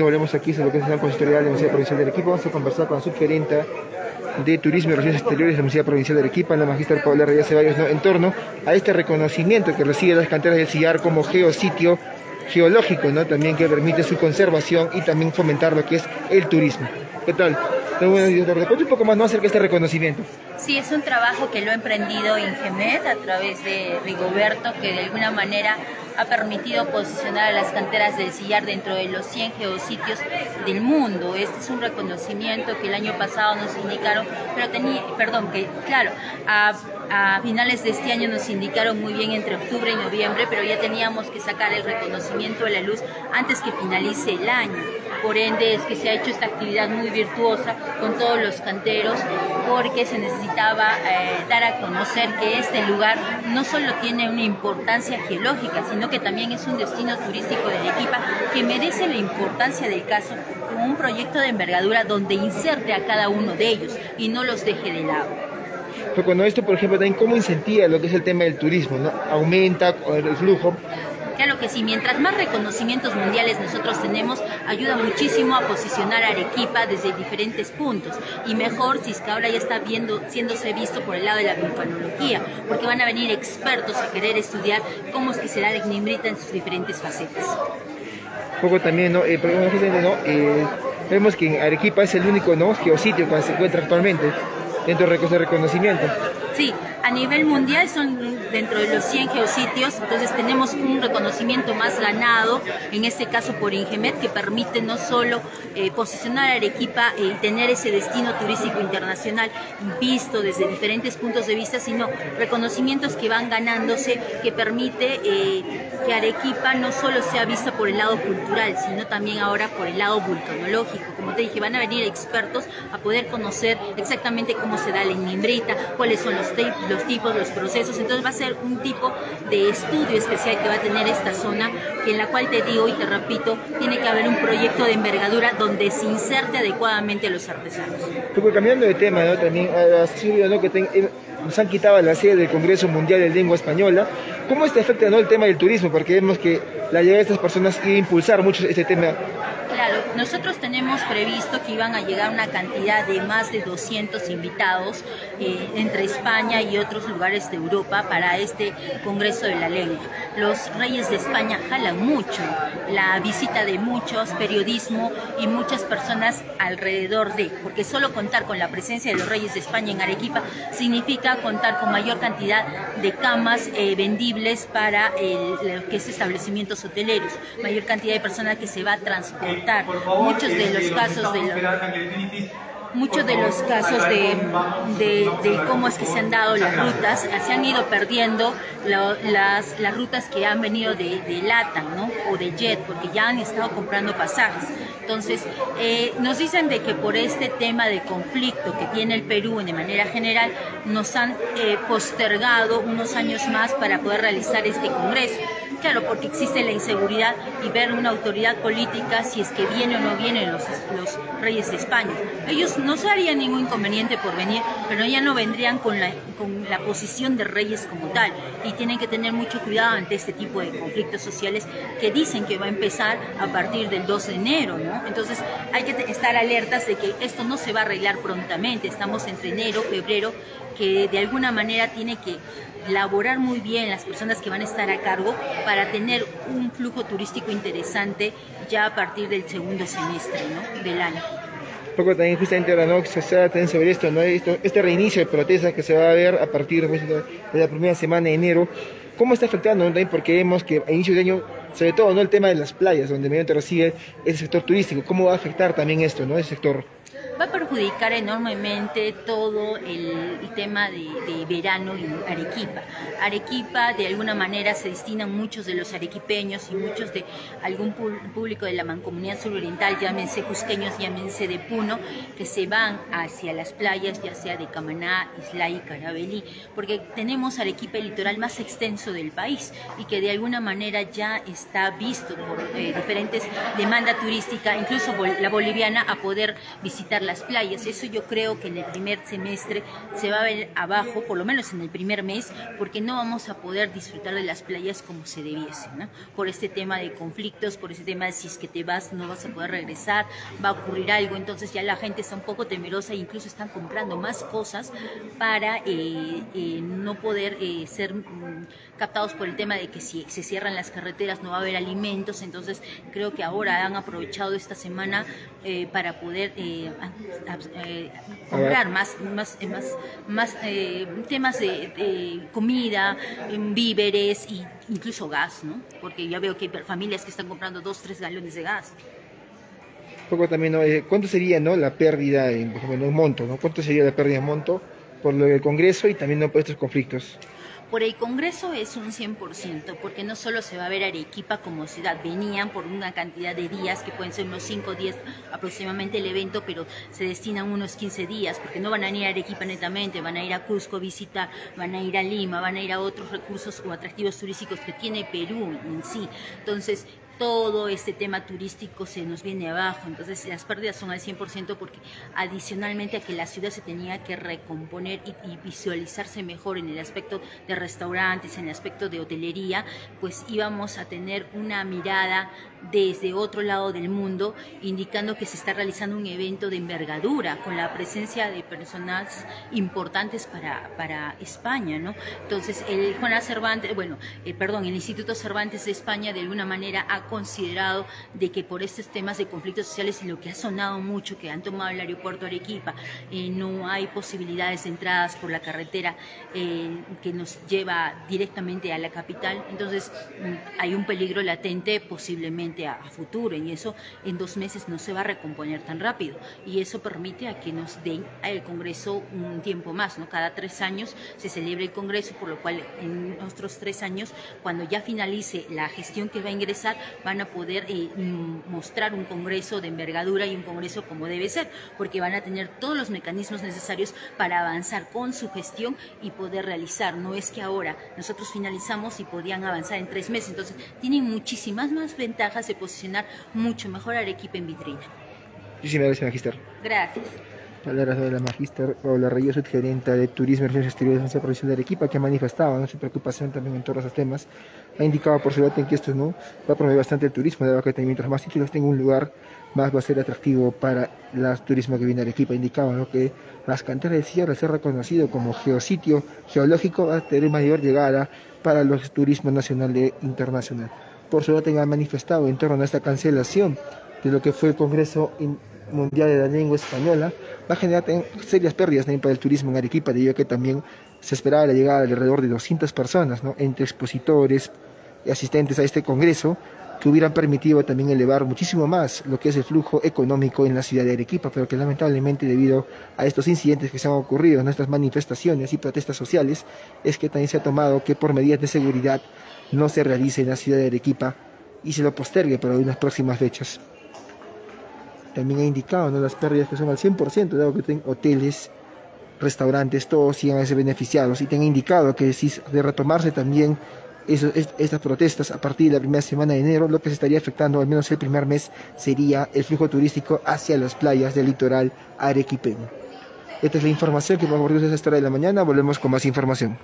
Volvemos aquí sobre lo que es el consistorial de la Universidad Provincial de Arequipa. Vamos a conversar con la subgerenta de Turismo y Relaciones Exteriores de la Universidad Provincial de Arequipa, la magíster Paula Reyes Ceballos, en torno a este reconocimiento que recibe las canteras del Sillar como geositio geológico, ¿no? también que permite su conservación y también fomentar lo que es el turismo. ¿Qué tal? Cuéntame un poco más ¿no? acerca de este reconocimiento. Sí, es un trabajo que lo ha emprendido Ingemed a través de Rigoberto, que de alguna manera ha permitido posicionar a las canteras del sillar dentro de los 100 geositios del mundo. Este es un reconocimiento que el año pasado nos indicaron, pero tenía, perdón, que claro, a, a finales de este año nos indicaron muy bien entre octubre y noviembre, pero ya teníamos que sacar el reconocimiento a la luz antes que finalice el año. Por ende es que se ha hecho esta actividad muy virtuosa con todos los canteros porque se necesitaba eh, dar a conocer que este lugar no solo tiene una importancia geológica, sino que también es un destino turístico de Arequipa que merece la importancia del caso como un proyecto de envergadura donde inserte a cada uno de ellos y no los deje de lado. Pero cuando esto, por ejemplo, también cómo incentiva lo que es el tema del turismo, ¿no? Aumenta el flujo, Claro que sí, mientras más reconocimientos mundiales nosotros tenemos, ayuda muchísimo a posicionar a Arequipa desde diferentes puntos. Y mejor si es que ahora ya está viendo, siéndose visto por el lado de la vulcanología, porque van a venir expertos a querer estudiar cómo es que será la ignimbrita en sus diferentes facetas. Un poco también, ¿no? Eh, ¿no? Eh, vemos que Arequipa es el único ¿no? geositio que se encuentra actualmente dentro de reconocimiento. Sí, a nivel mundial son dentro de los 100 geositios, entonces tenemos un reconocimiento más ganado, en este caso por Ingemet, que permite no solo eh, posicionar a Arequipa y tener ese destino turístico internacional visto desde diferentes puntos de vista, sino reconocimientos que van ganándose, que permite eh, que Arequipa no solo sea vista por el lado cultural, sino también ahora por el lado vulcanológico. Como te dije, van a venir expertos a poder conocer exactamente cómo se da la inimbrita, cuáles son los, los tipos, los procesos, entonces va a ser un tipo de estudio especial que va a tener esta zona, que en la cual te digo y te repito, tiene que haber un proyecto de envergadura donde se inserte adecuadamente a los artesanos. Porque cambiando de tema, también ¿no? que eh, nos han quitado la sede del Congreso Mundial de Lengua Española. ¿Cómo este afecta ¿no? el tema del turismo? Porque vemos que la llegada de estas personas a impulsar mucho este tema Nosotros tenemos previsto que iban a llegar una cantidad de más de 200 invitados eh, entre España y otros lugares de Europa para este Congreso de la Lengua. Los reyes de España jalan mucho la visita de muchos, periodismo y muchas personas alrededor de, porque solo contar con la presencia de los reyes de España en Arequipa significa contar con mayor cantidad de camas eh, vendibles para el, que es establecimientos hoteleros, mayor cantidad de personas que se va a transportar. Muchos de los casos de muchos de los casos de, cómo es que se han dado las rutas, se han ido perdiendo las, rutas que han venido de, de ¿no? o de JET, porque ya han estado comprando pasajes. Entonces, eh, nos dicen de que por este tema de conflicto que tiene el Perú de manera general, nos han eh, postergado unos años más para poder realizar este Congreso. Claro, porque existe la inseguridad y ver una autoridad política si es que viene o no vienen los, reyes de España. Ellos no se harían ningún inconveniente por venir, pero ya no vendrían con la, con la posición de reyes como tal. Y tienen que tener mucho cuidado ante este tipo de conflictos sociales que dicen que va a empezar a partir del 2 de enero, ¿no? Entonces hay que estar alertas de que esto no se va a arreglar prontamente. Estamos entre enero, febrero, que de alguna manera tiene que laborar muy bien las personas que van a estar a cargo para tener un flujo turístico interesante ya a partir del segundo semestre del año. Poco también justamente ahora no se también sobre esto, ¿no? este reinicio de protestas que se va a ver a partir de la primera semana de enero, ¿cómo está afectando también? Porque vemos que a inicio de año, sobre todo no el tema de las playas, donde mediante recibe ese sector turístico, ¿cómo va a afectar también esto, ¿no? ese sector? Va a perjudicar enormemente todo el, tema de, verano en Arequipa. Arequipa de alguna manera se destinan muchos de los arequipeños y muchos de algún público de la mancomunidad suroriental, llámense cusqueños, llámense de Puno, que se van hacia las playas, ya sea de Camaná, Islay y Carabelí, porque tenemos Arequipa el litoral más extenso del país y que de alguna manera ya está visto por eh, diferentes demandas turísticas, incluso la boliviana, a poder visitar las playas. Eso yo creo que en el primer semestre se va a ver abajo, por lo menos en el primer mes, porque no vamos a poder disfrutar de las playas como se debiese, ¿no? Por este tema de conflictos, por este tema de si es que te vas no vas a poder regresar, va a ocurrir algo, entonces ya la gente está un poco temerosa e incluso están comprando más cosas para eh, eh, no poder eh, ser mm, captados por el tema de que si se cierran las carreteras no va a haber alimentos, entonces creo que ahora han aprovechado esta semana para poder comprar más, más, más, más temas de, comida, víveres e incluso gas, ¿no? Porque ya veo que hay familias que están comprando dos, tres galones de gas poco también, ¿cuánto sería no, la pérdida en, por ejemplo, un monto? ¿no? ¿Cuánto sería la pérdida en monto por lo del Congreso y también ¿no? por estos conflictos? Por el Congreso es un 100%, porque no solo se va a ver Arequipa como ciudad, venían por una cantidad de días, que pueden ser unos 5 días aproximadamente el evento, pero se destinan unos 15 días, porque no van a ir a Arequipa netamente, van a ir a Cusco a visitar, van a ir a Lima, van a ir a otros recursos como atractivos turísticos que tiene Perú en sí. Entonces, todo este tema turístico se nos viene abajo, entonces las pérdidas son al 100% porque adicionalmente a que la ciudad se tenía que recomponer y, visualizarse mejor en el aspecto de restaurantes, en el aspecto de hotelería, pues íbamos a tener una mirada desde otro lado del mundo, indicando que se está realizando un evento de envergadura con la presencia de personas importantes para, para España, ¿no? Entonces, el Juan Cervantes, bueno, eh, perdón, el Instituto Cervantes de España de alguna manera ha considerado de que por estos temas de conflictos sociales y lo que ha sonado mucho, que han tomado el aeropuerto Arequipa, eh, no hay posibilidades de entradas por la carretera eh, que nos lleva directamente a la capital, entonces mm, hay un peligro latente posiblemente a, futuro y eso en dos meses no se va a recomponer tan rápido y eso permite a que nos den al Congreso un tiempo más, ¿no? Cada tres años se celebra el Congreso, por lo cual en nuestros tres años, cuando ya finalice la gestión que va a ingresar, van a poder eh, mm, mostrar un Congreso de envergadura y un Congreso como debe ser, porque van a tener todos los mecanismos necesarios para avanzar con su gestión y poder realizar. No es que ahora nosotros finalizamos y podían avanzar en tres meses, entonces tienen muchísimas más ventajas de posicionar mucho mejor al equipo en vitrina. Muchísimas gracias, Magister. Gracias. Palabras de la Magister Paula Reyes, subgerente de Turismo y Relaciones Exteriores de la Provincial de Arequipa, que ha manifestado su preocupación también en todos los temas. Ha indicado por su lado que esto ¿no? va a promover bastante el turismo, dado que mientras más títulos tenga un lugar, más va a ser atractivo para el turismo que viene a Arequipa. Ha indicado que las canteras de sierra, ser reconocido como geositio geológico, va a tener mayor llegada para los turismos nacional e internacional. Por su lado, ha manifestado en torno a esta cancelación de lo que fue el Congreso Mundial de la Lengua Española, va a generar serias pérdidas también para el turismo en Arequipa, debido a que también se esperaba la llegada de alrededor de 200 personas, ¿no? entre expositores y asistentes a este congreso, que hubieran permitido también elevar muchísimo más lo que es el flujo económico en la ciudad de Arequipa, pero que lamentablemente debido a estos incidentes que se han ocurrido, en estas manifestaciones y protestas sociales, es que también se ha tomado que por medidas de seguridad no se realice en la ciudad de Arequipa y se lo postergue para unas próximas fechas también ha indicado ¿no? las pérdidas que son al 100%, dado que tienen hoteles, restaurantes, todos sigan a ser beneficiados y te han indicado que si de retomarse también estas protestas a partir de la primera semana de enero, lo que se estaría afectando al menos el primer mes sería el flujo turístico hacia las playas del litoral arequipeño. Esta es la información que vamos a esta hora de la mañana, volvemos con más información.